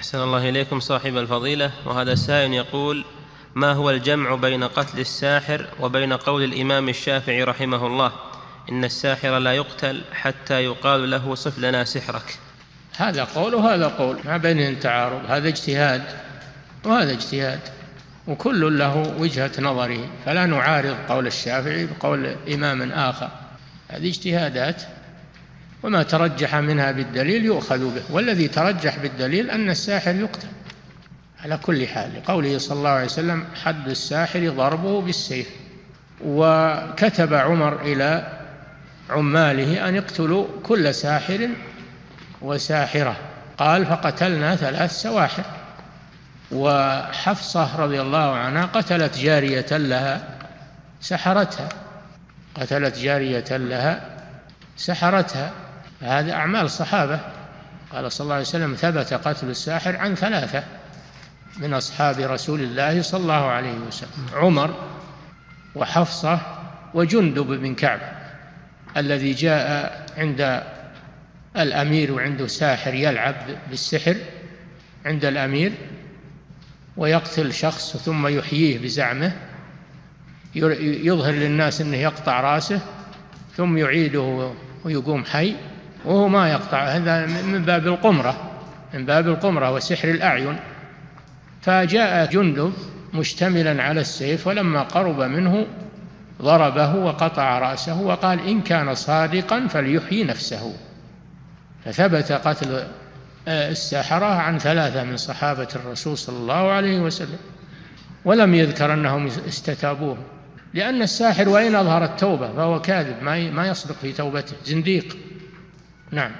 أحسن الله إليكم صاحب الفضيلة وهذا سائل يقول ما هو الجمع بين قتل الساحر وبين قول الإمام الشافعي رحمه الله؟ إن الساحر لا يقتل حتى يقال له صف لنا سحرك. هذا قول وهذا قول ما بينهم تعارض هذا اجتهاد وهذا اجتهاد وكل له وجهة نظره فلا نعارض قول الشافعي بقول إمام آخر. هذه اجتهادات وما ترجح منها بالدليل يؤخذ به. والذي ترجح بالدليل أن الساحر يقتل. على كل حال لقوله صلى الله عليه وسلم حد الساحر ضربه بالسيف. وكتب عمر إلى عماله أن يقتلوا كل ساحر وساحرة. قال فقتلنا ثلاث سواحر. وحفصة رضي الله عنها قتلت جارية لها سحرتها. قتلت جارية لها سحرتها. هذا أعمال الصحابة. قال صلى الله عليه وسلم ثبت قتل الساحر عن ثلاثة من أصحاب رسول الله صلى الله عليه وسلم عمر وحفصة وجندب بن كعب الذي جاء عند الأمير وعنده ساحر يلعب بالسحر عند الأمير ويقتل شخص ثم يحييه بزعمه يظهر للناس أنه يقطع رأسه ثم يعيده ويقوم حي. وهو ما يقطع. هذا من باب القمرة من باب القمرة وسحر الأعين. فجاء جندب مشتملا على السيف ولما قرب منه ضربه وقطع رأسه وقال إن كان صادقا فليحيي نفسه. فثبت قتل الساحرة عن ثلاثة من صحابة الرسول صلى الله عليه وسلم ولم يذكر أنهم استتابوه لأن الساحر وإن أظهر التوبة فهو كاذب ما يصدق في توبته زنديق. نعم